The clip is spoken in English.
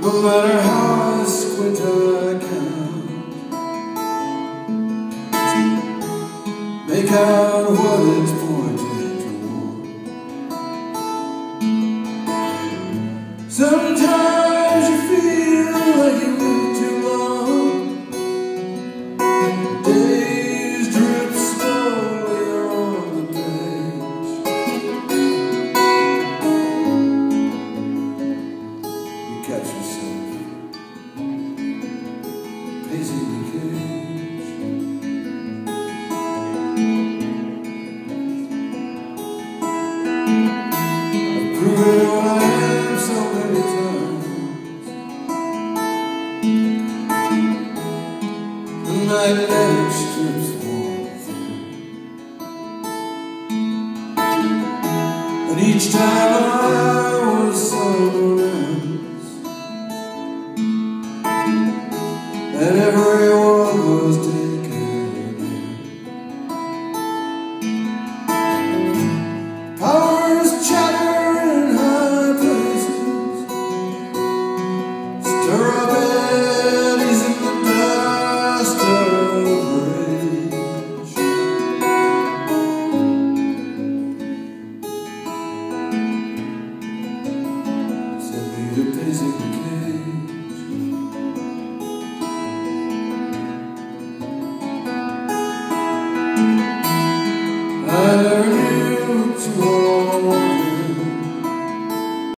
No matter how I make out what it's toward. Sometimes I've proven so many times. The magnetic strips worn thin. And each time I was else and everyone was taken. Powers chatter in high places, stir up eddies in the dust of rage. Send me to the Pisic never knew to